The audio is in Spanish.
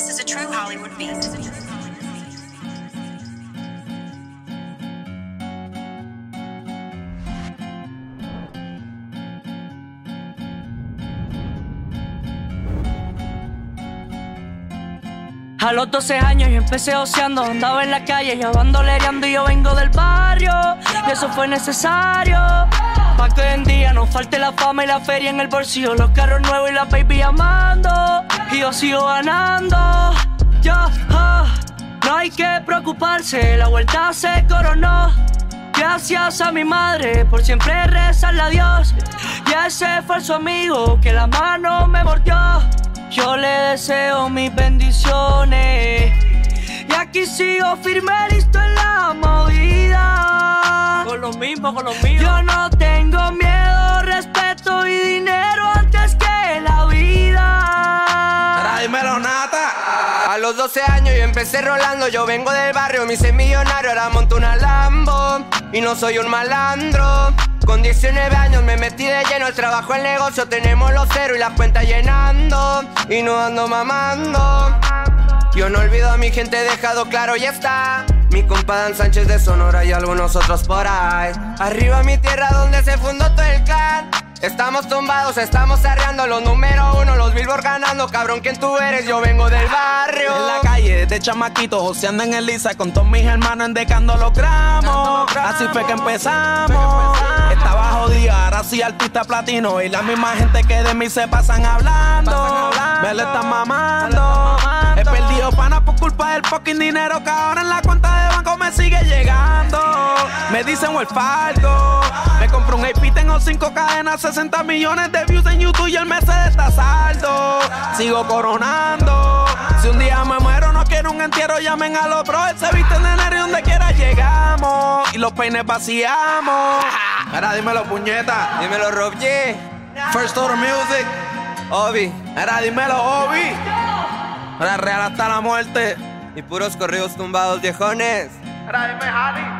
This is a true Hollywood beat. A los 12 años yo empecé oceando, andaba en la calle y bandolereando y yo vengo del fue necesario. Pa' que hoy en día no falte la fama y la feria en el bolsillo, los carros nuevos y la baby amando y yo sigo ganando. Ah, no hay que preocuparse, la vuelta se coronó. Gracias a mi madre por siempre rezarle a Dios y a ese falso amigo que la mano me mordió. Yo le deseo mis bendiciones. Y aquí sigo firme, listo en la mismo, con. Yo no tengo miedo, respeto y dinero antes que la vida. Dímelo, nata. A los 12 años yo empecé rolando, yo vengo del barrio, me hice millonario, ahora monto una Lambo y no soy un malandro. Con 19 años me metí de lleno al trabajo, el negocio, tenemos los cero y las cuentas llenando y no ando mamando. Yo no olvido a mi gente, he dejado claro, ya está. Mi compa Dan Sánchez de Sonora y algunos otros por ahí. Arriba mi tierra donde se fundó todo el clan. Estamos tumbados, estamos arreando los número uno, los billboard ganando. Cabrón, ¿quién tú eres? Yo vengo del barrio. En la calle, de chamaquito, joseando en el Lisa, con todos mis hermanos endecando los gramos. Así fue que empezamos. Estaba jodida, ahora sí artista platino. Y la misma gente que de mí se pasan hablando. Me le están mamando. He perdido pana por culpa del fucking dinero que ahora en Me dicen el. Me compré un AP, tengo cinco cadenas, 60 millones de views en YouTube y el mes está saldo. Sigo coronando. Si un día me muero, no quiero un entierro, llamen a los bros. Se visten de enero y donde quiera llegamos. Y los peines vaciamos. Ahora dímelo, puñeta. Dímelo, Rob G. First Order Music. Obi. Ahora dímelo, Obi. Ahora real hasta la muerte. Y puros corridos tumbados, viejones. Ahora dime, Jali.